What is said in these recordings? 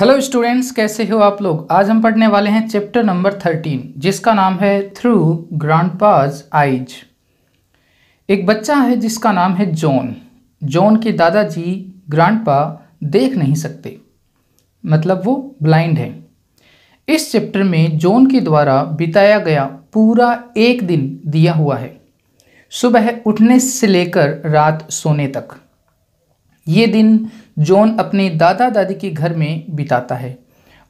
Hello students कैसे हो आप लोग? आज हम पढ़ने वाले हैं चैप्टर नंबर थर्टीन जिसका नाम है थ्रू ग्रांड पाज आइज़ एक बच्चा है जिसका नाम है जॉन। जॉन के दादाजी ग्रांड पा देख नहीं सकते। मतलब वो ब्लाइंड है। इस चैप्टर में जॉन के द्वारा बिताया गया पूरा एक दिन दिया हुआ है। सुबह उठने से लेकर रात सोने तक। ये दिन जॉन अपने दादा दादी के घर में बिताता है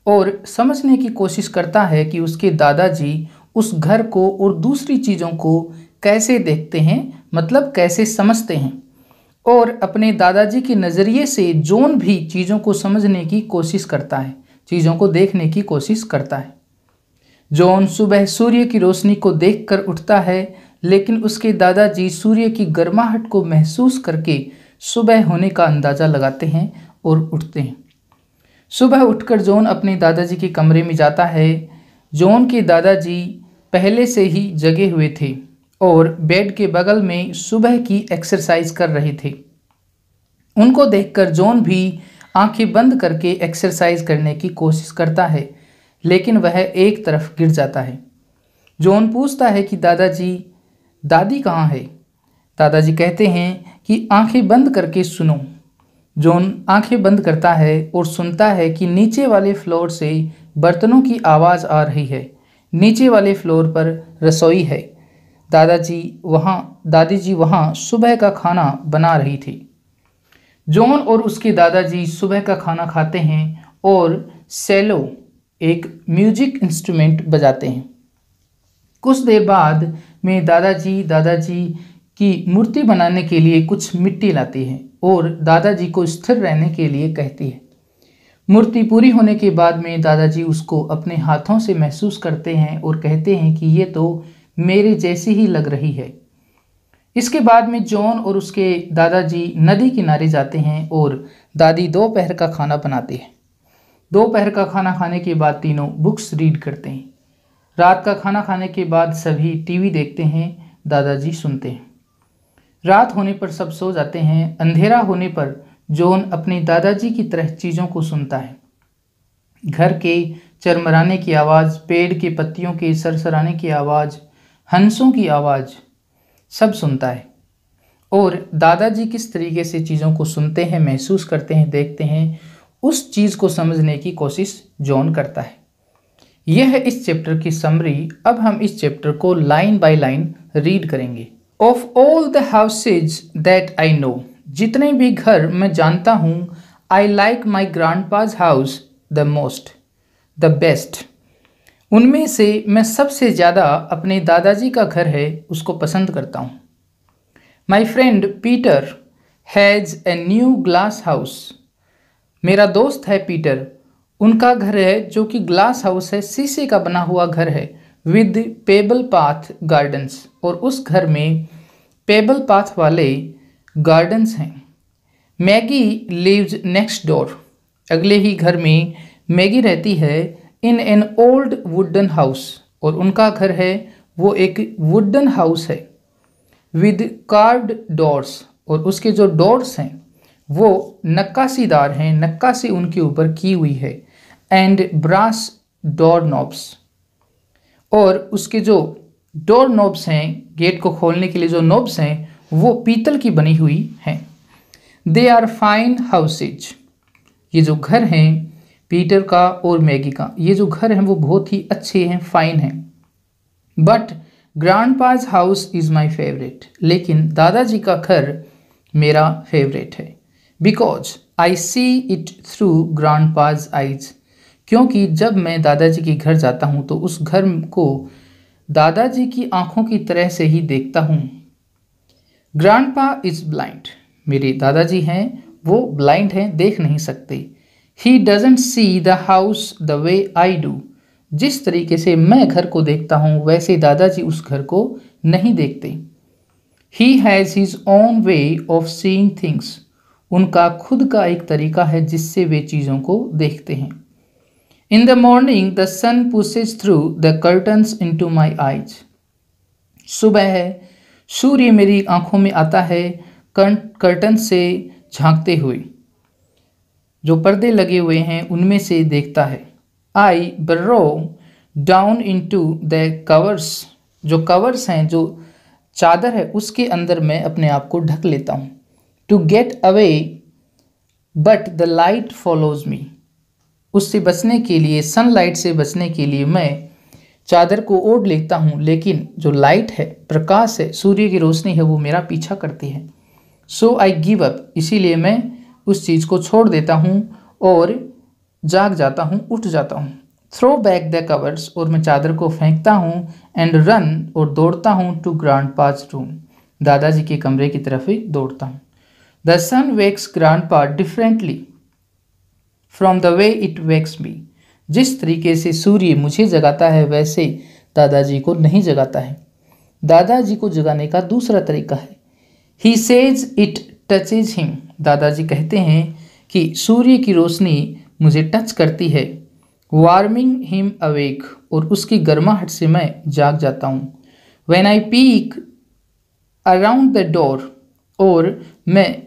और समझने की कोशिश करता है कि उसके दादाजी उस घर को और दूसरी चीज़ों को कैसे देखते हैं मतलब कैसे समझते हैं। और अपने दादाजी के नज़रिए से जॉन भी चीज़ों को समझने की कोशिश करता है, चीज़ों को देखने की कोशिश करता है। जॉन सुबह सूर्य की रोशनी को देखकर उठता है, लेकिन उसके दादाजी सूर्य की गर्माहट को महसूस करके सुबह होने का अंदाज़ा लगाते हैं और उठते हैं। सुबह उठकर जॉन अपने दादाजी के कमरे में जाता है। जॉन के दादाजी पहले से ही जगे हुए थे और बेड के बगल में सुबह की एक्सरसाइज कर रहे थे। उनको देखकर जॉन भी आँखें बंद करके एक्सरसाइज करने की कोशिश करता है, लेकिन वह एक तरफ़ गिर जाता है। जॉन पूछता है कि दादाजी, दादी कहाँ है? दादाजी कहते हैं कि आँखें बंद करके सुनो। जॉन आँखें बंद करता है और सुनता है कि नीचे वाले फ्लोर से बर्तनों की आवाज़ आ रही है। नीचे वाले फ्लोर पर रसोई है। दादाजी वहाँ दादी जी वहाँ सुबह का खाना बना रही थी। जॉन और उसके दादाजी सुबह का खाना खाते हैं और सेलो एक म्यूज़िक इंस्ट्रूमेंट बजाते हैं। कुछ देर बाद में दादाजी दादाजी की मूर्ति बनाने के लिए कुछ मिट्टी लाती है और दादाजी को स्थिर रहने के लिए कहती है। मूर्ति पूरी होने के बाद में दादाजी उसको अपने हाथों से महसूस करते हैं और कहते हैं कि ये तो मेरे जैसी ही लग रही है। इसके बाद में जॉन और उसके दादाजी नदी किनारे जाते हैं और दादी दोपहर का खाना बनाती है। दोपहर का खाना खाने के बाद तीनों बुक्स रीड करते हैं। रात का खाना खाने के बाद सभी टीवी देखते हैं, दादाजी सुनते हैं। रात होने पर सब सो जाते हैं, अंधेरा होने पर जॉन अपने दादाजी की तरह चीज़ों को सुनता है। घर के चरमराने की आवाज़, पेड़ के पत्तियों के सरसराने की आवाज़, हंसों की आवाज़, सब सुनता है। और दादाजी किस तरीके से चीज़ों को सुनते हैं, महसूस करते हैं, देखते हैं, उस चीज़ को समझने की कोशिश जॉन करता है। यह है इस चैप्टर की समरी अब हम इस चैप्टर को लाइन बाय लाइन रीड करेंगे। Of all the houses that I know जितने भी घर मैं जानता हूँ I like my grandpa's house the most the best उनमें से मैं सबसे ज़्यादा अपने दादाजी का घर है, उसको पसंद करता हूँ। My friend Peter has a new glass house मेरा दोस्त है पीटर उनका घर है जो कि ग्लास हाउस है, शीशे का बना हुआ घर है। विद पेबल पाथ गार्डन्स, और उस घर में पेबल पाथ वाले गार्डन्स हैं। Maggie lives next door. अगले ही घर में मैगी रहती है in an old wooden house, और उनका घर है, वो एक वुडन हाउस है, विद कार्ड डोर्स, और उसके जो डोर्स हैं, वो नक्काशीदार हैं, नक्काशी उनके ऊपर की हुई है, एंड ब्रास डोर नॉब्स। और उसके जो डोर नोब्स हैं गेट को खोलने के लिए जो नोब्स हैं, वो पीतल की बनी हुई हैं। दे आर फाइन हाउसेज ये जो घर हैं पीटर का और मैगी का, ये जो घर हैं, वो बहुत ही अच्छे हैं फाइन हैं। But grandpa's house is my favourite लेकिन दादाजी का घर मेरा फेवरेट है। Because I see it through grandpa's eyes क्योंकि जब मैं दादाजी के घर जाता हूँ तो उस घर को दादाजी की आँखों की तरह से ही देखता हूँ। Grandpa is blind. मेरे दादाजी हैं, वो ब्लाइंड हैं, देख नहीं सकते। He doesn't see the house the way I do जिस तरीके से मैं घर को देखता हूँ, वैसे दादाजी उस घर को नहीं देखते। He has his own way of seeing things उनका खुद का एक तरीका है जिससे वे चीज़ों को देखते हैं। In the morning, the sun pushes through the curtains into my eyes. सुबह है। सूर्य मेरी आँखों में आता है कर्टन से झांकते हुए। जो पर्दे लगे हुए हैं उनमें से देखता है। I burrow down into the covers जो कवर्स हैं जो चादर है उसके अंदर मैं अपने आप को ढक लेता हूँ। To get away but the light follows me उससे बचने के लिए सनलाइट से बचने के लिए मैं चादर को ओढ़ लेता हूँ, लेकिन जो लाइट है, प्रकाश है, सूर्य की रोशनी है, वो मेरा पीछा करती है। सो आई गिव अप इसीलिए मैं उस चीज़ को छोड़ देता हूँ और जाग जाता हूँ, उठ जाता हूँ। थ्रो बैक द कवर्स और मैं चादर को फेंकता हूँ एंड रन और दौड़ता हूँ टू ग्रांड पाज रूम दादाजी के कमरे की तरफ़ ही दौड़ता हूँ। The sun wakes grandpa differently from the way it wakes me जिस तरीके से सूर्य मुझे जगाता है, वैसे दादाजी को नहीं जगाता है। दादाजी को जगाने का दूसरा तरीका है। He says it touches him दादाजी कहते हैं कि सूर्य की रोशनी मुझे टच करती है वार्मिंग हिम अवेक और उसकी गर्माहट से मैं जाग जाता हूँ। When I peek around the door और मैं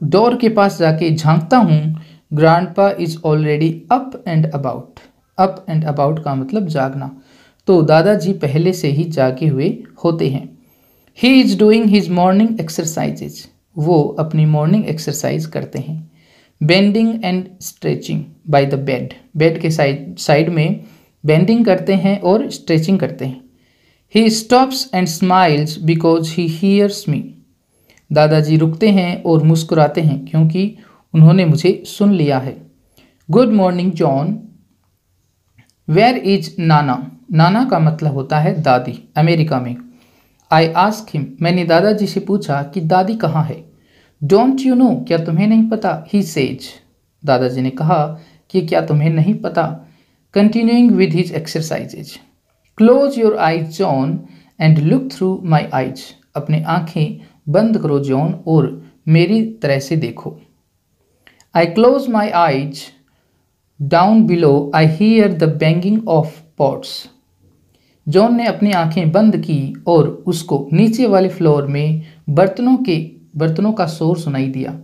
डोर के पास जाके झांकता हूँ grandpa is already up and about up and about का मतलब जागना। तो दादाजी पहले से ही जागे हुए होते हैं। He is doing his morning exercises वो अपनी मॉर्निंग एक्सरसाइज करते हैं। Bending and stretching by the bed bed के साइड साइड में बेंडिंग करते हैं और स्ट्रेचिंग करते हैं। He stops and smiles because he hears me दादाजी रुकते हैं और मुस्कुराते हैं क्योंकि उन्होंने मुझे सुन लिया है। Good morning, John. Where is Nana? Nana का मतलब होता है दादी, अमेरिका में। आई आस्क हिम मैंने दादाजी से पूछा कि दादी कहाँ है? डोंट यू नो क्या तुम्हें नहीं पता? ही सेज दादाजी ने कहा कि क्या तुम्हें नहीं पता? Continuing with his exercises close your eyes John and look through my eyes अपने आँखें बंद करो जॉन और मेरी तरह से देखो। I close my eyes down below I hear the banging of pots John ने अपनी आँखें बंद की और उसको नीचे वाले फ्लोर में बर्तनों के, बर्तनों का शोर सुनाई दिया।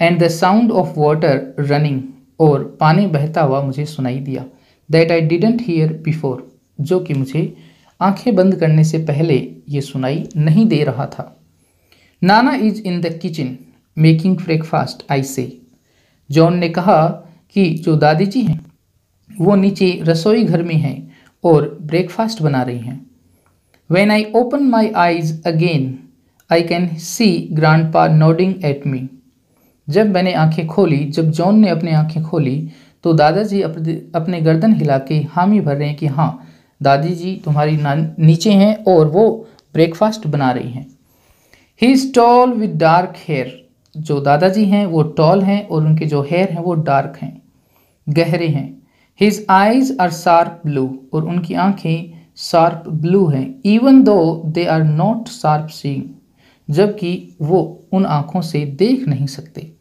And the sound of water running और पानी बहता हुआ मुझे सुनाई दिया। That I didn't hear before जो कि मुझे आँखें बंद करने से पहले ये सुनाई नहीं दे रहा था। Nana is in the kitchen making breakfast I say John ने कहा कि जो दादी जी हैं, वो नीचे रसोई घर में हैं और ब्रेकफास्ट बना रही हैं। When I open my eyes again I can see grandpa nodding at me जब मैंने आँखें खोली, जब जॉन ने अपनी आँखें खोली तो दादाजी अपने गर्दन हिला के हामी भर रहे हैं कि हाँ दादी जी तुम्हारी नीचे हैं और वो ब्रेकफास्ट बना रही हैं। He is tall with dark hair जो दादाजी हैं, वो टॉल हैं और उनके जो हेयर हैं, वो डार्क हैं, गहरे हैं। His eyes are sharp blue और उनकी आँखें शार्प ब्लू हैं even though they are not sharp seeing जबकि वो उन आँखों से देख नहीं सकते।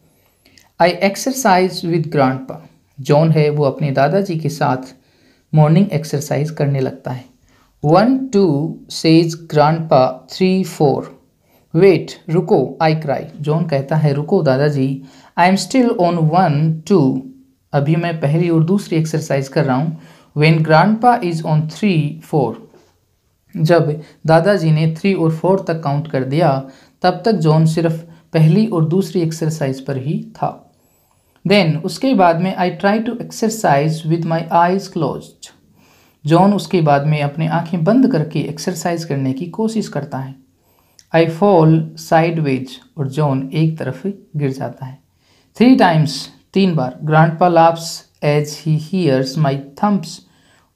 I exercise with grandpa John है, वो अपने दादाजी के साथ मॉर्निंग एक्सरसाइज करने लगता है। One two says grandpa three four wait रुको आई क्राई जॉन कहता है, रुको दादाजी I am still on one two अभी मैं पहली और दूसरी एक्सरसाइज कर रहा हूँ। When grandpa is on three four जब दादाजी ने थ्री और फोर तक काउंट कर दिया, तब तक जॉन सिर्फ़ पहली और दूसरी एक्सरसाइज पर ही था। देन उसके बाद में I try to exercise with my eyes close John उसके बाद में अपनी आँखें बंद करके एक्सरसाइज करने की कोशिश करता है। आई फॉल साइड वेज और जॉन एक तरफ़ गिर जाता है। थ्री टाइम्स तीन बार। Grandpa laughs as he hears my thumps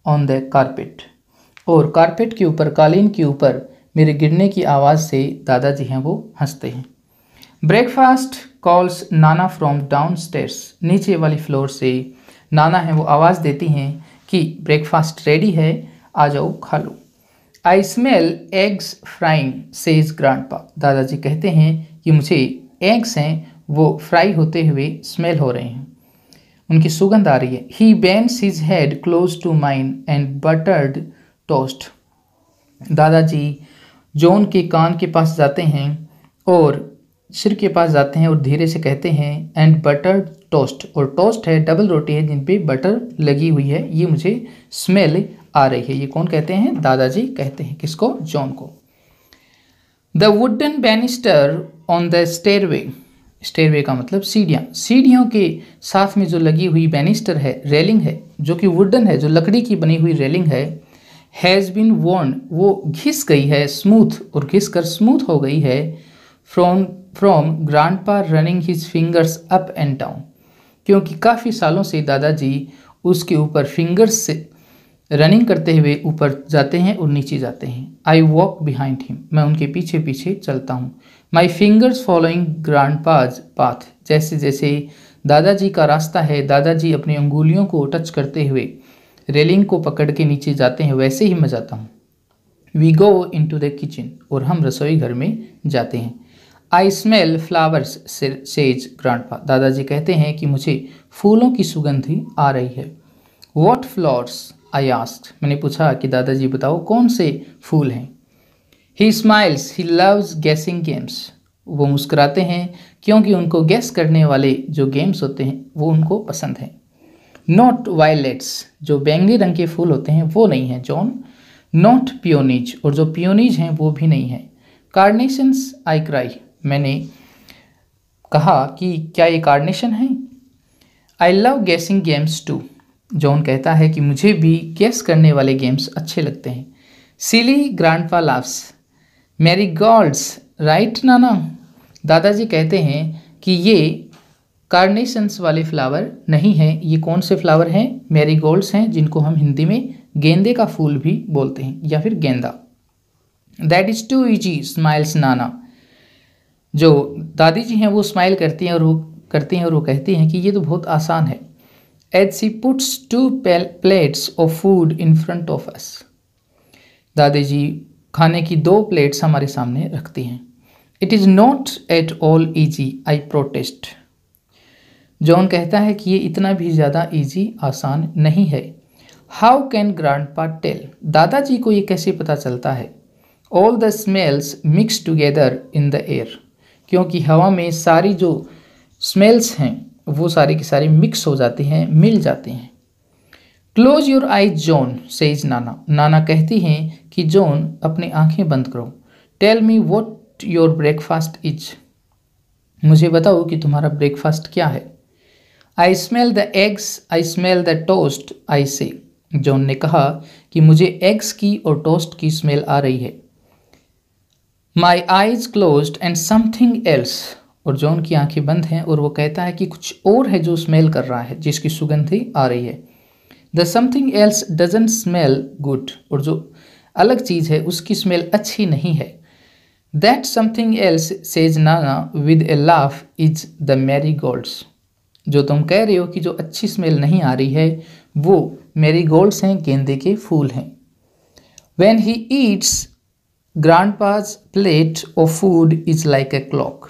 on the carpet और कारपेट के ऊपर, कालीन के ऊपर मेरे गिरने की आवाज़ से दादाजी हैं, वो हँसते हैं। Breakfast calls Nana from downstairs नीचे वाली फ्लोर से नाना है, वो आवाज़ देती हैं कि ब्रेकफास्ट रेडी है, आ जाओ, खा लो। I smell eggs frying says grandpa दादाजी कहते हैं कि मुझे एग्स हैं, वो फ्राई होते हुए स्मेल हो रहे हैं। उनकी सुगंध आ रही है। He bends his head close to mine and buttered toast दादाजी जॉन के कान के पास जाते हैं और सिर के पास जाते हैं और धीरे से कहते हैं एंड बटर टोस्ट और टोस्ट है डबल रोटी है जिन पे बटर लगी हुई है। ये मुझे स्मेल आ रही है। ये कौन कहते हैं? दादाजी कहते हैं। किसको? जॉन को। The wooden banister on the stairway stairway का मतलब सीढ़ियाँ। सीढ़ियों के साथ में जो लगी हुई बैनिस्टर है रेलिंग है, जो कि वुडन है, जो लकड़ी की बनी हुई रेलिंग है हैज़ बिन वॉर्न वो घिस गई है स्मूथ और घिस कर स्मूथ हो गई है from from grandpa running his fingers up and down क्योंकि काफ़ी सालों से दादाजी उसके ऊपर फिंगर्स से रनिंग करते हुए ऊपर जाते हैं और नीचे जाते हैं। आई वॉक बिहाइंड हिम मैं उनके पीछे पीछे चलता हूँ। My fingers following grandpa's path जैसे जैसे दादाजी का रास्ता है, दादाजी अपनी अंगुलियों को टच करते हुए रेलिंग को पकड़ के नीचे जाते हैं, वैसे ही मैं जाता हूँ। We go into the kitchen और हम रसोई घर में जाते हैं। I smell flowers says grand grandpa दादाजी कहते हैं कि मुझे फूलों की सुगंधी आ रही है। वॉट फ्लावर्स आई आस्क मैंने पूछा कि दादाजी बताओ कौन से फूल हैं? He smiles he loves guessing games वो मुस्कुराते हैं क्योंकि उनको गैस करने वाले जो गेम्स होते हैं, वो उनको पसंद हैं। नॉट वायलेट्स जो बैंगनी रंग के फूल होते हैं, वो नहीं हैं जॉन नॉट पियोनीज और जो पियोनीज हैं, वो भी नहीं हैं। कार्नेशंस आई क्राई मैंने कहा कि क्या ये कार्नेशन है? I love guessing games too John कहता है कि मुझे भी गैस करने वाले गेम्स अच्छे लगते हैं। Silly grandpa laughs, marigolds, right Nana? दादाजी कहते हैं कि ये कार्नेशंस वाले फ्लावर नहीं हैं। ये कौन से फ्लावर हैं? मैरी गोल्ड्स हैं, जिनको हम हिंदी में गेंदे का फूल भी बोलते हैं, या फिर गेंदा। That is too easy smiles Nana. जो दादी जी हैं, वो स्माइल करती हैं और वो करती हैं और वो कहती हैं कि ये तो बहुत आसान है। As she puts two plates of food in front of us दादी जी खाने की दो प्लेट्स हमारे सामने रखती हैं। It is not at all easy I protest John कहता है कि ये इतना भी ज़्यादा ईजी आसान नहीं है। How can grandpa tell दादाजी को ये कैसे पता चलता है? All the smells mix together in the air क्योंकि हवा में सारी जो स्मेल्स हैं वो सारी की सारी मिक्स हो जाती हैं, मिल जाती हैं। Close your eye John says Nana Nana कहती हैं कि जॉन अपनी आँखें बंद करो। Tell me what your breakfast is मुझे बताओ कि तुम्हारा ब्रेकफास्ट क्या है। I smell the eggs I smell the toast I say John ने कहा कि, मुझे एग्स की और टोस्ट की स्मेल आ रही है। My eyes close and something else और जॉन की आँखें बंद हैं और वो कहता है कि कुछ और है जो स्मेल कर रहा है, जिसकी सुगंधी आ रही है। The something else doesn't smell good और जो अलग चीज़ है, उसकी स्मेल अच्छी नहीं है। That something else says Nana with a laugh is the marigolds जो तुम कह रहे हो कि जो अच्छी स्मेल नहीं आ रही है, वो मैरी गोल्ड्स हैं, गेंदे के फूल हैं। When he eats grandpa's plate of food is like a clock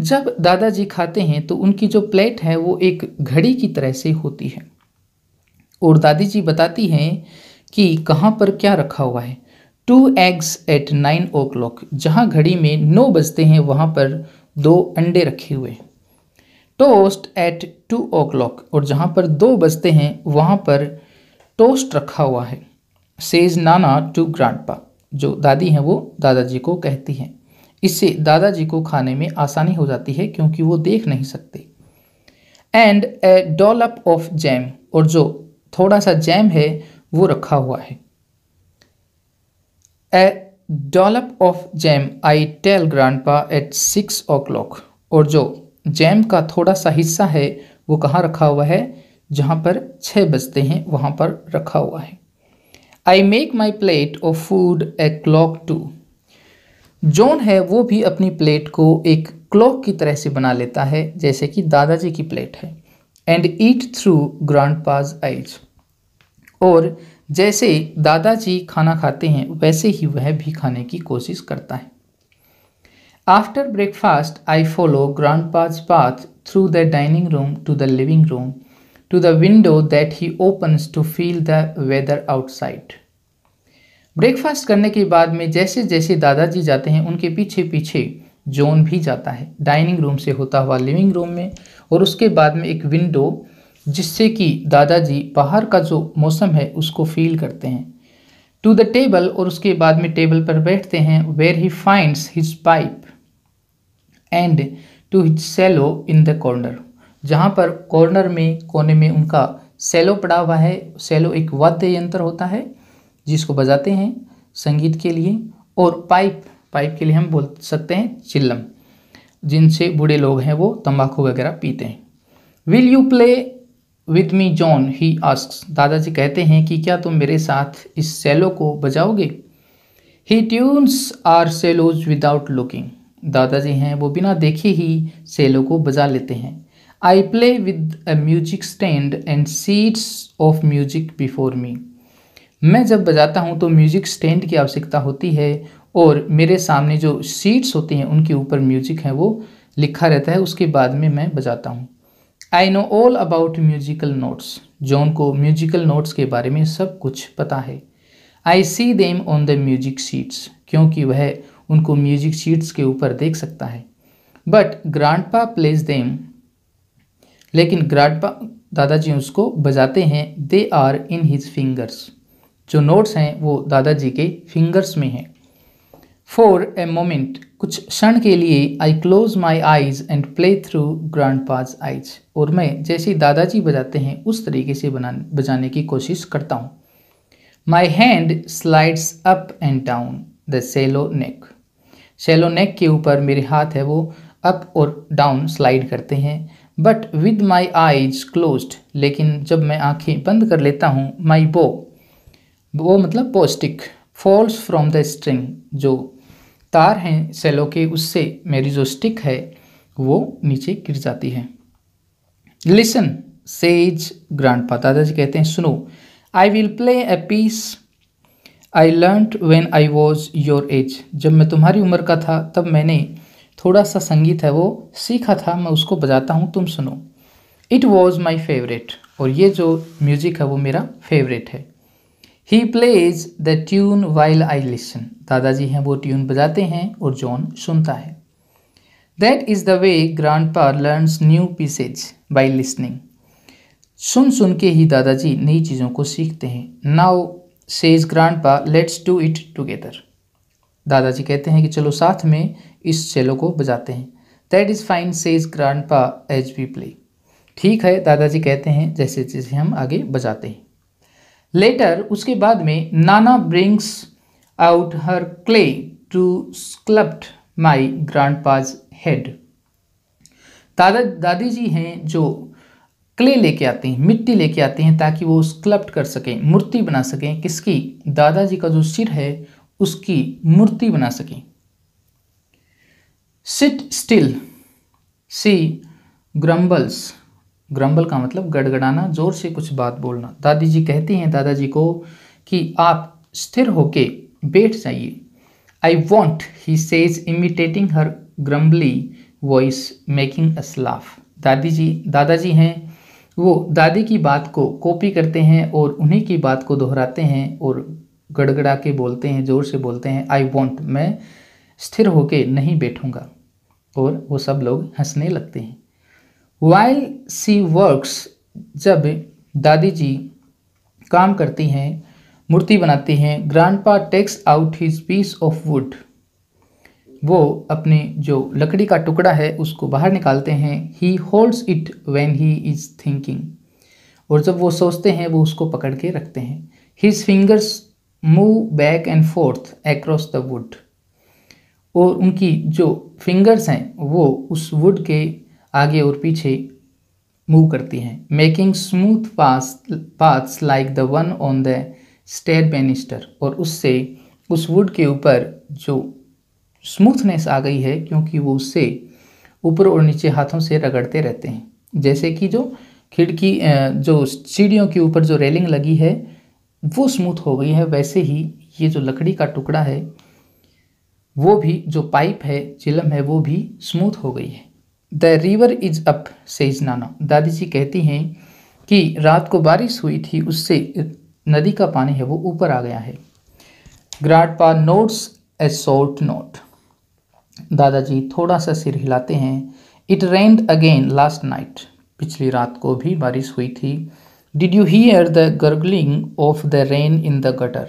जब दादाजी खाते हैं तो उनकी जो प्लेट है वो एक घड़ी की तरह से होती है। और दादी जी बताती हैं कि कहाँ पर क्या रखा हुआ है। Two eggs at nine o'clock जहाँ घड़ी में नौ बजते हैं, वहाँ पर दो अंडे रखे हुए। Toast at two o'clock और जहाँ पर दो बजते हैं, वहाँ पर टोस्ट रखा हुआ है। सेज नाना टू ग्रांडपा, जो दादी हैं वो दादाजी को कहती हैं। इससे दादाजी को खाने में आसानी हो जाती है क्योंकि वो देख नहीं सकते। And a dollop of jam और जो थोड़ा सा जैम है, वो रखा हुआ है। A dollop of jam I tell grandpa at six o'clock और जो जैम का थोड़ा सा हिस्सा है, वो कहाँ रखा हुआ है? जहाँ पर छः बजते हैं, वहाँ पर रखा हुआ है। I make my plate of food a clock to John है, वो भी अपनी प्लेट को एक क्लॉक की तरह से बना लेता है, जैसे कि दादाजी की प्लेट है। And eat through grandpa's eyes और जैसे दादाजी खाना खाते हैं, वैसे ही वह भी खाने की कोशिश करता है। After breakfast I follow grandpa's path through the dining room to the living room to the window that he opens to feel the weather outside. Breakfast करने के बाद में जैसे जैसे दादाजी जाते हैं, उनके पीछे पीछे जोन भी जाता है। डाइनिंग रूम से होता हुआ लिविंग रूम में और उसके बाद में एक विंडो जिससे कि दादाजी बाहर का जो मौसम है, उसको फील करते हैं। टू द टेबल और उसके बाद में टेबल पर बैठते हैं where he finds his pipe and to his cello in the corner जहाँ पर कॉर्नर में, कोने में उनका सेलो पड़ा हुआ है। सेलो एक वाद्य यंत्र होता है। जिसको बजाते हैं संगीत के लिए और पाइप पाइप के लिए हम बोल सकते हैं चिल्लम। जिनसे बूढ़े लोग हैं वो तंबाकू वगैरह पीते हैं। Will you play with me John he asks दादाजी कहते हैं कि क्या तुम मेरे साथ इस सेलो को बजाओगे? He tunes our cellos without looking दादाजी हैं वो बिना देखे ही सेलो को बजा लेते हैं। I play with a music stand and sheets of music before me मैं जब बजाता हूँ तो म्यूज़िक स्टैंड की आवश्यकता होती है और मेरे सामने जो सीट्स होती हैं, उनके ऊपर म्यूज़िक है, वो लिखा रहता है। उसके बाद में मैं बजाता हूँ। I know all about musical notes John को म्यूजिकल नोट्स के बारे में सब कुछ पता है। I see them on the music sheets क्योंकि वह उनको म्यूज़िक शीट्स के ऊपर देख सकता है। बट ग्रांडपा प्लेज देम लेकिन ग्रांडपा दादाजी उसको बजाते हैं। They are in his fingers जो नोट्स हैं, वो दादाजी के फिंगर्स में हैं। फॉर ए मोमेंट कुछ क्षण के लिए I close my eyes and play through grandpa's eyes और मैं जैसे दादाजी बजाते हैं, उस तरीके से बना, बजाने की कोशिश करता हूँ। My hand slides up and down the cello neck cello neck के ऊपर मेरे हाथ है, वो अप और डाउन स्लाइड करते हैं। But with my eyes closed लेकिन जब मैं आँखें बंद कर लेता हूँ माई बो वो मतलब पोस्टिक फॉल्स फ्रॉम द स्ट्रिंग जो तार हैं सेलो के, उससे मेरी जो स्टिक है, वो नीचे गिर जाती है। लिसन सेज ग्रांड दादाजी कहते हैं, सुनो I will play a piece I learn when I was your age जब मैं तुम्हारी उम्र का था, तब मैंने थोड़ा सा संगीत है वो सीखा था, मैं उसको बजाता हूँ, तुम सुनो। इट वॉज़ माई फेवरेट और ये जो म्यूज़िक है वो मेरा फेवरेट है। He plays the tune while I listen दादाजी हैं, वो ट्यून बजाते हैं और जॉन सुनता है। That is the way grandpa learns new pieces by listening सुन सुन के ही दादाजी नई चीज़ों को सीखते हैं। Now says grandpa let's do it together दादाजी कहते हैं कि चलो साथ में इस चेलो को बजाते हैं। That is fine says grandpa as we play ठीक है, दादाजी कहते हैं जैसे जैसे हम आगे बजाते हैं। लेटर उसके बाद में Nana brings out her clay to sculpt my grandpa's head दादा दादी जी हैं जो क्ले लेके आते हैं, मिट्टी लेके आते हैं ताकि वो स्क्लप्ट कर सकें, मूर्ति बना सकें। किसकी? दादाजी का जो सिर है, उसकी मूर्ति बना सकें। Sit still she grumbles grumble का मतलब गड़गड़ाना, ज़ोर से कुछ बात बोलना। दादी जी कहती हैं, दादाजी को कि आप स्थिर होके बैठ जाइए। I want he says imitating her grumbly voice making a स्लाफ दादी जी, दादाजी हैं, वो दादी की बात को कॉपी करते हैं और उन्हीं की बात को दोहराते हैं और गड़गड़ा के बोलते हैं, ज़ोर से बोलते हैं आई वॉन्ट मैं स्थिर होके नहीं बैठूँगा। और वो सब लोग हंसने लगते हैं। वाइल सी वर्क्स जब दादी जी काम करती हैं, मूर्ति बनाती हैं grandpa takes out his piece of wood वो अपने जो लकड़ी का टुकड़ा है, उसको बाहर निकालते हैं। He holds it when he is thinking और जब वो सोचते हैं, वो उसको पकड़ के रखते हैं। His fingers move back and forth across the wood और उनकी जो फिंगर्स हैं, वो उस वुड के आगे और पीछे मूव करती हैं। Making smooth pass paths like the one on the stair banister और उससे, उस वुड के ऊपर जो स्मूथनेस आ गई है, क्योंकि वो उससे ऊपर और नीचे हाथों से रगड़ते रहते हैं। जैसे कि जो खिड़की जो सीढ़ियों के ऊपर जो रेलिंग लगी है, वो स्मूथ हो गई है। वैसे ही ये जो लकड़ी का टुकड़ा है, वो भी, जो पाइप है, चिलम है, वो भी स्मूथ हो गई है। The river is up says Nana. दादी जी कहती हैं कि रात को बारिश हुई थी, उससे नदी का पानी है, वो ऊपर आ गया है। ग्राट पा नोट्स ए सोल्ट नोट। दादाजी थोड़ा सा सिर हिलाते हैं। It rained again last night पिछली रात को भी बारिश हुई थी। Did you hear the gargling of the rain in the gutter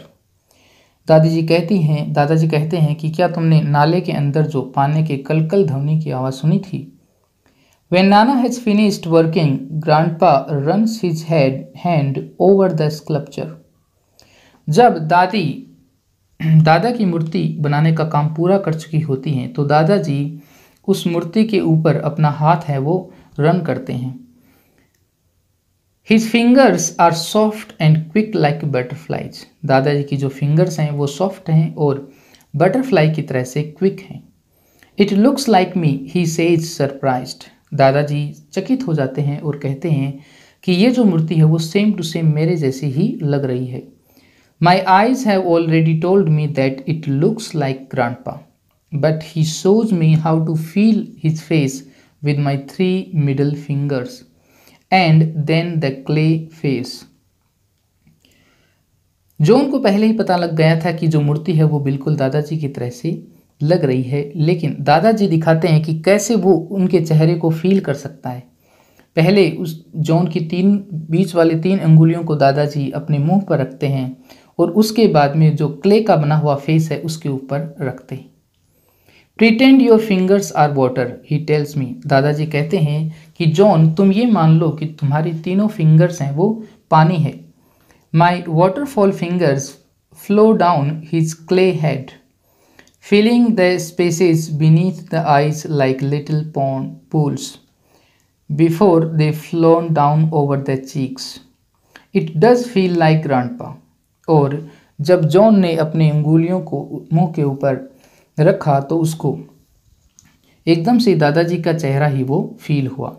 दादी जी कहती हैं, दादाजी कहते हैं कि क्या तुमने नाले के अंदर जो पानी के कलकल ध्वनि की आवाज़ सुनी थी? When Nana has finished working, Grandpa runs his head hand over the sculpture. जब दादी दादा की मूर्ति बनाने का काम पूरा कर चुकी होती हैं तो दादाजी उस मूर्ति के ऊपर अपना हाथ है वो रन करते हैं। His fingers are soft and quick like butterflies दादाजी की जो फिंगर्स हैं वो सॉफ्ट हैं और बटरफ्लाई की तरह से क्विक हैं। It looks like me he says surprised दादाजी चकित हो जाते हैं और कहते हैं कि ये जो मूर्ति है वो सेम टू सेम मेरे जैसी ही लग रही है। My eyes have already told me that it looks like grandpa but he shows me how to feel his face with my three middle fingers and then the clay face जो उनको पहले ही पता लग गया था कि जो मूर्ति है वो बिल्कुल दादाजी की तरह से लग रही है, लेकिन दादाजी दिखाते हैं कि कैसे वो उनके चेहरे को फील कर सकता है। पहले उस जॉन की तीन, बीच वाले तीन अंगुलियों को दादाजी अपने मुँह पर रखते हैं और उसके बाद में जो क्ले का बना हुआ फेस है उसके ऊपर रखते हैं। Pretend your fingers are water he tells me दादाजी कहते हैं कि, जॉन, तुम ये मान लो कि तुम्हारी तीनों फिंगर्स हैं, वो पानी है। My waterfall fingers flow down his clay head filling the spaces beneath the eyes like little pond pools before they flown down over the cheeks. It does feel like grandpa. और जब John ने अपनी अंगुलियों को मुँह के ऊपर रखा तो उसको एकदम से दादाजी का चेहरा ही वो फील हुआ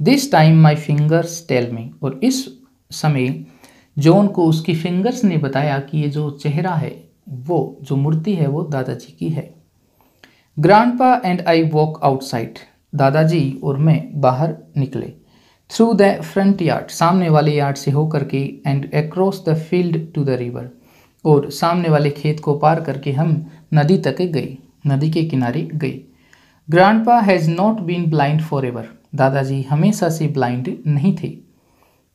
this time my fingers tell me और इस समय जॉन को उसकी फिंगर्स ने बताया कि ये जो चेहरा है वो, जो मूर्ति है, वो दादाजी की है। ग्रांड पा एंड आई वॉक आउटसाइड। दादाजी और मैं बाहर निकले। थ्रू द फ्रंट यार्ड सामने वाले यार्ड से होकर के and across the field to the river और सामने वाले खेत को पार करके हम नदी तक गए। नदी के किनारे गए। Grandpa has not been blind for ever दादाजी हमेशा से ब्लाइंड नहीं थे।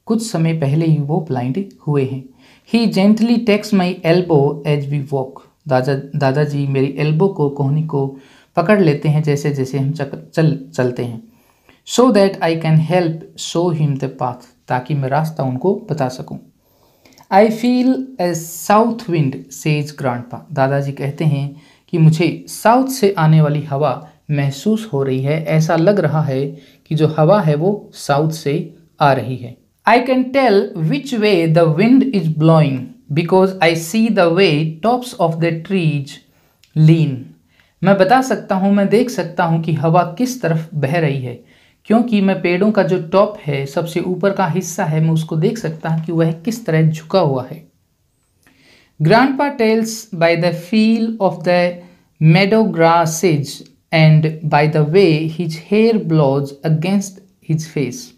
कुछ समय पहले ही वो ब्लाइंड हुए हैं। He gently takes my elbow as we walk दादा दादाजी मेरी एल्बो को कोहनी को पकड़ लेते हैं जैसे जैसे हम चक, चल चलते हैं। So that I can help show him the path ताकि मैं रास्ता उनको बता सकूँ। I feel a south wind says grandpa दादाजी कहते हैं कि मुझे साउथ से आने वाली हवा महसूस हो रही है। ऐसा लग रहा है कि जो हवा है वो साउथ से आ रही है। I can tell which way the wind is blowing because I see the way tops of the trees lean. मैं बता सकता हूँ, मैं देख सकता हूँ कि हवा किस तरफ़ बह रही है। क्योंकि मैं पेड़ों का जो टॉप है, सबसे ऊपर का हिस्सा है, मैं उसको देख सकता हूँ कि वह किस तरह झुका हुआ है। Grandpa tells by the feel of the meadow grasses and by the way his hair blows against his face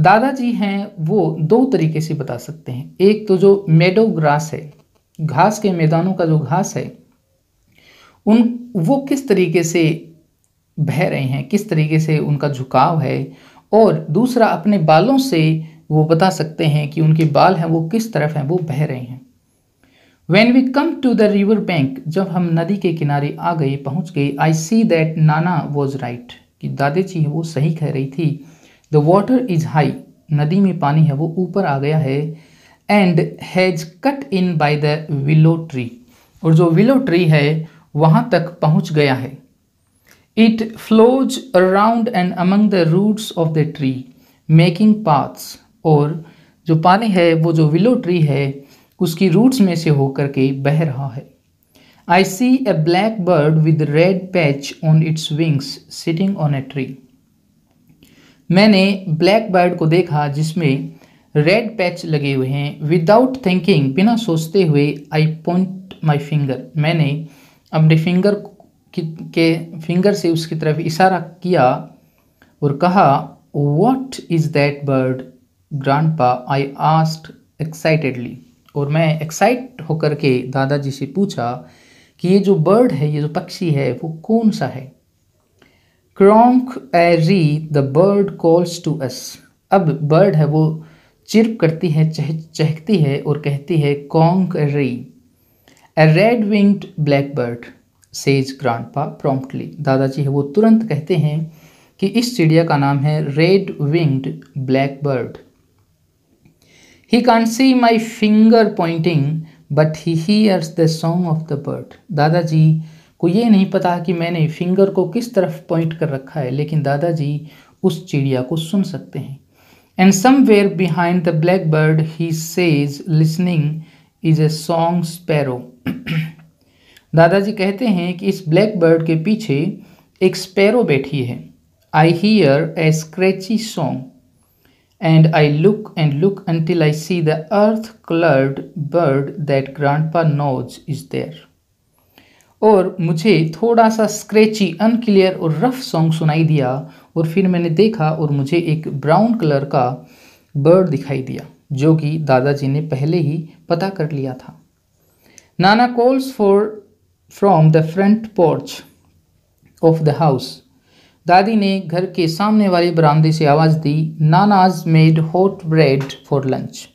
दादाजी हैं, वो दो तरीके से बता सकते हैं। एक तो जो मेडो ग्रास है, घास के मैदानों का जो घास है, उन, वो किस तरीके से बह रहे हैं, किस तरीके से उनका झुकाव है, और दूसरा अपने बालों से वो बता सकते हैं कि उनके बाल हैं, वो किस तरफ़ हैं, वो बह रहे हैं। When we come to the river bank जब हम नदी के किनारे आ गए, पहुँच गए I see that Nana was right कि दादी जी वो सही कह रही थी। द वाटर इज़ हाई नदी में पानी है, वो ऊपर आ गया है। And has cut in by the willow tree और जो विलो ट्री है, वहाँ तक पहुँच गया है। It flows around and among the roots of the tree making paths और जो पानी है, वो जो विलो ट्री है, उसकी रूट्स में से होकर के बह रहा है। I see a black bird with red patch on its wings sitting on a tree मैंने ब्लैक बर्ड को देखा जिसमें रेड पैच लगे हुए हैं। विदाउट थिंकिंग बिना सोचते हुए आई पॉइंट माई फिंगर मैंने अपने फिंगर के फिंगर से उसकी तरफ़ इशारा किया और कहा what is that bird grandpa I asked excitedly और मैं एक्साइट होकर के दादाजी से पूछा कि ये जो बर्ड है, ये जो पक्षी है, वो कौन सा है? क्रॉन्क ए री the bird calls to us अब बर्ड है वो चिर्प करती है, चह, चहकती है और कहती है कॉन्क री a red winged black bird says grandpa promptly दादाजी है वो तुरंत कहते हैं कि इस चिड़िया का नाम है red winged black bird he can't see my finger pointing but he hears the song of the bird दादाजी को ये नहीं पता कि मैंने फिंगर को किस तरफ़ पॉइंट कर रखा है, लेकिन दादाजी उस चिड़िया को सुन सकते हैं। And somewhere behind the black bird he says listening is a song sparrow दादाजी कहते हैं कि इस ब्लैक बर्ड के पीछे एक स्पैरो बैठी है। I hear a scratchy song and I look and look until I see the earth colored bird that grandpa knows is there. और मुझे थोड़ा सा स्क्रेची अनक्लियर और रफ सॉन्ग सुनाई दिया और फिर मैंने देखा और मुझे एक ब्राउन कलर का बर्ड दिखाई दिया, जो कि दादाजी ने पहले ही पता कर लिया था। Nana calls for from the front porch of the house दादी ने घर के सामने वाले बरामदे से आवाज़ दी, Nana's made hot bread for lunch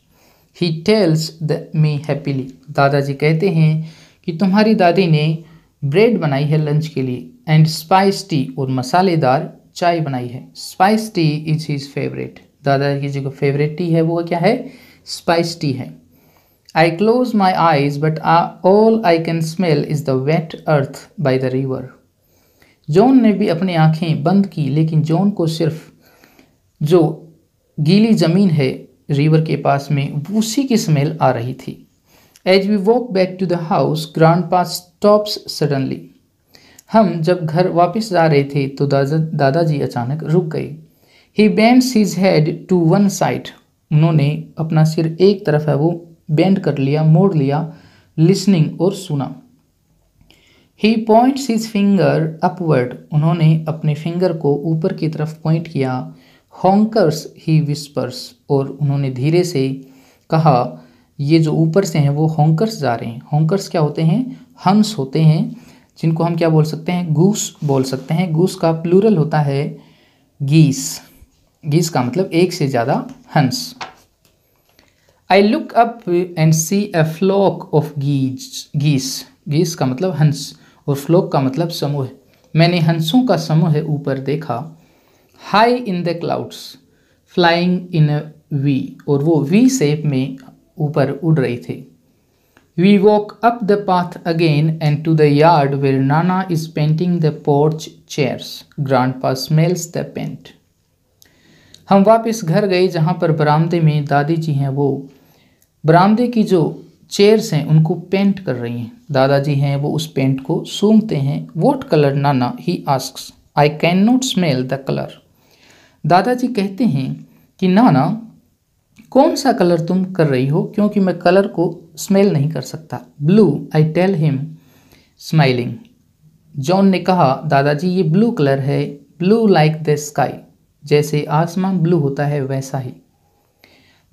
he tells the me happily दादाजी कहते हैं कि तुम्हारी दादी ने ब्रेड बनाई है लंच के लिए एंड स्पाइस टी और मसालेदार चाय बनाई है। Spice tea is his favourite दादाजी की जो फेवरेट टी है, वो क्या है? स्पाइस टी है। I close my eyes but all I can smell is the wet earth by the river John ने भी अपनी आँखें बंद की, लेकिन जॉन को सिर्फ़ जो गीली ज़मीन है रिवर के पास में उसी की स्मेल आ रही थी। As we walk back to the house grandpa stops suddenly हम जब घर वापस जा रहे थे तो दादा, दादाजी अचानक रुक गए। He bends his head to one side उन्होंने अपना सिर एक तरफ़ है, वो बेंड कर लिया, मोड़ लिया लिसनिंग और सुना। He points his finger upward उन्होंने अपने फिंगर को ऊपर की तरफ़ पॉइंट किया। हॉन्कर्स ही विस्पर्स और उन्होंने धीरे से कहा ये जो ऊपर से हैं, वो होंकर्स जा रहे हैं। हॉन्कर्स क्या होते हैं? हंस होते हैं, जिनको हम क्या बोल सकते हैं? गूस बोल सकते हैं। गूस का प्लूरल होता है गीस। गीस का मतलब एक से ज़्यादा हंस। I look up and see a flock of geese geese geese का मतलब हंस, और फ्लोक का मतलब समूह। मैंने हंसों का समूह ऊपर देखा। High in the clouds flying in V और वो वी शेप में ऊपर उड़ रही थी। We walk up the path again and to the yard where Nana is painting the porch chairs grandpa smells the paint हम वापस घर गए जहाँ पर बरामदे में दादी जी हैं वो। बरामदे की जो चेयर्स हैं, उनको पेंट कर रही हैं। दादाजी हैं, वो उस पेंट को सूंघते हैं। What colour Nana he asks I can not smell the colour दादाजी कहते हैं कि, नाना कौन सा कलर तुम कर रही हो? क्योंकि मैं कलर को स्मेल नहीं कर सकता। Blue I tell him smiling John ने कहा, दादाजी, ये ब्लू कलर है। ब्लू लाइक द स्काई जैसे आसमान ब्लू होता है, वैसा ही.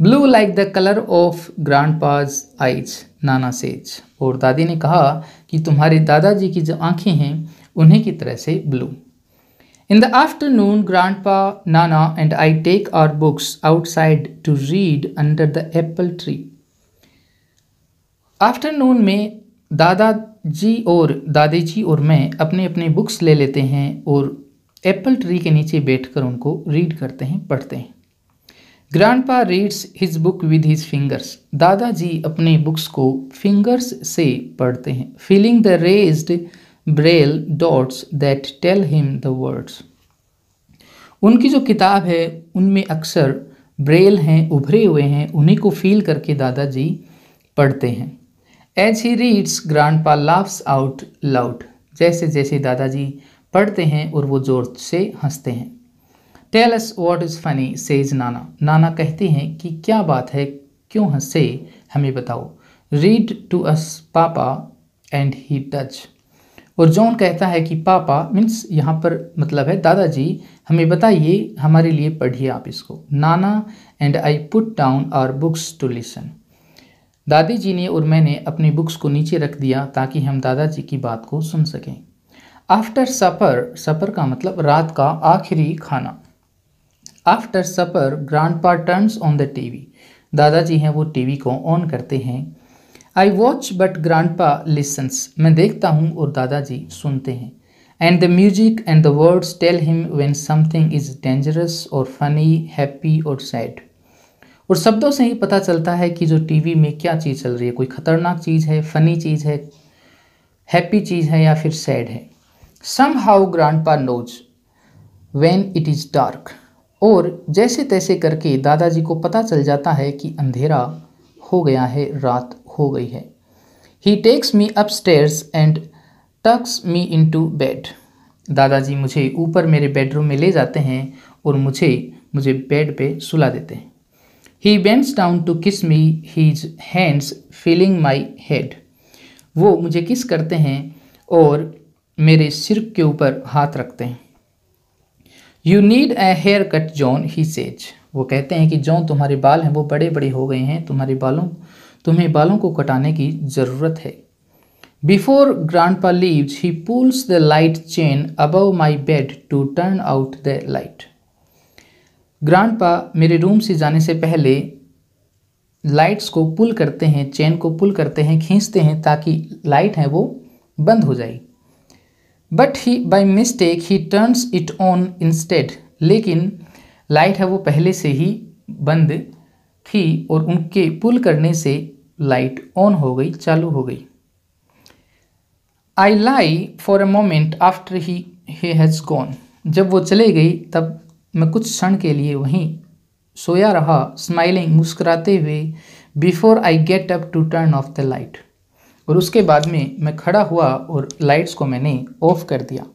Blue like the colour of grandpa's eyes Nana says और दादी ने कहा कि तुम्हारे दादाजी की जो आँखें हैं, उन्हीं की तरह से blue the afternoon grandpa Nana and I take our books outside to read under the apple tree afternoon में दादाजी और दादी जी और मैं अपने अपने बुक्स ले लेते हैं और एप्पल ट्री के नीचे बैठकर उनको रीड करते हैं, पढ़ते हैं। Grandpa reads his book with his fingers दादाजी अपने बुक्स को फिंगर्स से पढ़ते हैं। Feeling the raised Braille dots that tell him the words उनकी जो किताब है, उनमें अक्सर ब्रेल हैं, उभरे हुए हैं, उन्हीं को फील करके दादाजी पढ़ते हैं। As he reads grandpa laughs out loud जैसे जैसे दादाजी पढ़ते हैं और वो ज़ोर से हँसते हैं। Tell us what is funny says Nana. नाना कहते हैं कि क्या बात है, क्यों हंसे, हमें बताओ। Read to us Papa and he touch और जॉन कहता है कि, पापा, मीन्स यहाँ पर मतलब है, दादाजी, हमें बताइए, हमारे लिए पढ़िए आप इसको। Nana and I put down our books to listen. दादी जी ने और मैंने अपनी बुक्स को नीचे रख दिया ताकि हम दादाजी की बात को सुन सकें। आफ्टर सपर सपर का मतलब रात का आखिरी खाना। After supper grandpa turns on the TV दादाजी हैं, वो टीवी को ऑन करते हैं। I watch but grandpa listens मैं देखता हूँ और दादाजी सुनते हैं। And the music and the words tell him when something is dangerous और फनी हैप्पी और सैड और शब्दों से ही पता चलता है कि जो टीवी में क्या चीज़ चल रही है। कोई ख़तरनाक चीज़ है फ़नी चीज़ है हैप्पी चीज़ है या फिर सैड है। Somehow grandpa knows when it is dark और जैसे तैसे करके दादाजी को पता चल जाता है कि अंधेरा हो गया है रात हो गई है। He takes me upstairs and tucks me into bed दादाजी मुझे ऊपर मेरे बेडरूम में ले जाते हैं और मुझे मुझे बेड पे सुला देते हैं। ही bends down to kiss me his hands feeling my head वो मुझे किस करते हैं और मेरे सिर के ऊपर हाथ रखते हैं। You need a haircut John he says वो कहते हैं कि जॉन तुम्हारे बाल हैं, वो बड़े बड़े हो गए हैं, तुम्हारे बालों तुम्हें बालों को कटाने की ज़रूरत है। Before grandpa leaves he pulls the light chain above my bed to turn out the light grandpa मेरे रूम से जाने से पहले लाइट्स को पुल करते हैं चेन को पुल करते हैं, खींचते हैं ताकि लाइट है वो बंद हो जाए। But he by mistake he turns it on instead लेकिन लाइट है वो पहले से ही बंद थी और उनके पुल करने से लाइट ऑन हो गई, चालू हो गई। I lie for a moment after he has gone जब वो चले गई, तब मैं कुछ क्षण के लिए वहीं सोया रहा स्माइलिंग मुस्कुराते हुए before I get up to turn off the light और उसके बाद में मैं खड़ा हुआ और लाइट्स को मैंने ऑफ़ कर दिया।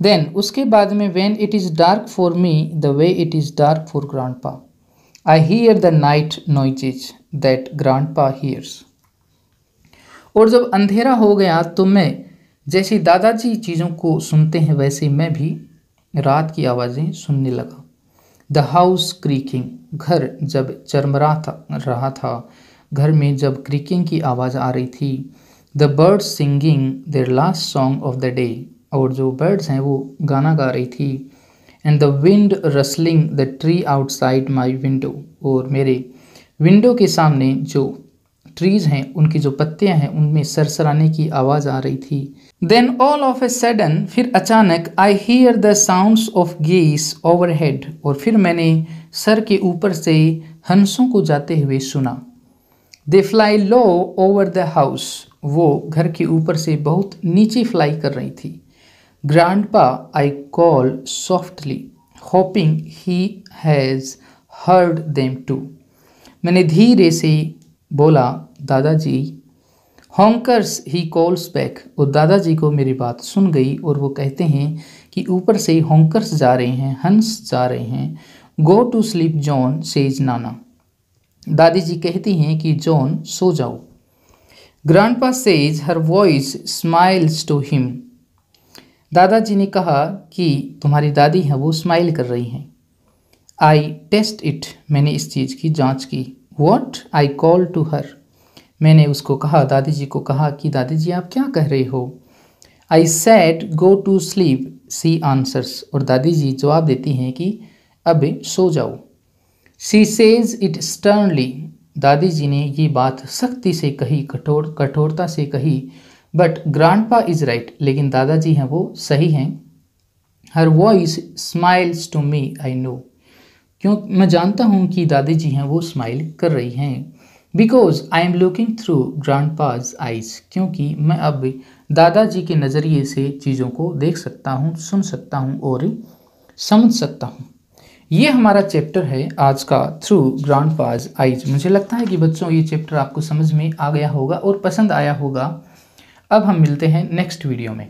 देन उसके बाद में when it is dark for me the way it is dark for grandpa I hear the night noises that grandpa hears और जब अंधेरा हो गया तो मैं जैसे दादाजी चीज़ों को सुनते हैं, वैसे मैं भी रात की आवाज़ें सुनने लगा। द हाउस क्रीकिंग घर जब चरमरा था रहा था, घर में जब क्रीकिंग की आवाज़ आ रही थी the birds singing their last song of the day और जो बर्ड्स हैं, वो गाना गा रही थी and the wind rustling the tree outside my window और मेरे विंडो के सामने जो ट्रीज हैं, उनकी जो पत्तियाँ हैं, उनमें सरसराने की आवाज़ आ रही थी। Then all of a sudden फिर अचानक I hear the sounds of geese overhead और फिर मैंने सर के ऊपर से हंसों को जाते हुए सुना। They fly low over the house वो घर के ऊपर से बहुत नीचे फ्लाई कर रही थी। Pa I call softly hoping he has heard them too मैंने धीरे से बोला, दादाजी हॉन्कर्स ही कॉल्स बैक और दादाजी को मेरी बात सुन गई और वो कहते हैं कि ऊपर से हॉन्कर्स जा रहे हैं, हंस जा रहे हैं। Go to sleep John says Nana. दादी जी कहती हैं कि जॉन सो जाओ. Grandpa says her voice smiles to him दादाजी ने कहा कि तुम्हारी दादी हैं, वो स्माइल कर रही हैं। आई टेस्ट इट मैंने इस चीज़ की जाँच की। What I call to her मैंने उसको कहा दादी जी को कहा कि दादी जी आप क्या कह रहे हो? I said go to sleep she answers और दादी जी जवाब देती हैं कि, अब सो जाओ। सी सेज इट स्टर्नली दादी जी ने ये बात सख्ती से कही, कठोर, कठोरता से कही। But grandpa is right लेकिन दादाजी हैं, वो सही हैं। Her voice smiles to me I know क्यों? मैं जानता हूँ कि दादी जी हैं, वो स्माइल कर रही हैं। Because I am looking through grandpa's eyes क्योंकि मैं अब दादाजी के नज़रिए से चीज़ों को देख सकता हूँ, सुन सकता हूँ और समझ सकता हूँ। ये हमारा चैप्टर है आज का थ्रू ग्रांड पाज आइज़ मुझे लगता है कि बच्चों, ये चैप्टर आपको समझ में आ गया होगा और पसंद आया होगा। अब हम मिलते हैं नेक्स्ट वीडियो में।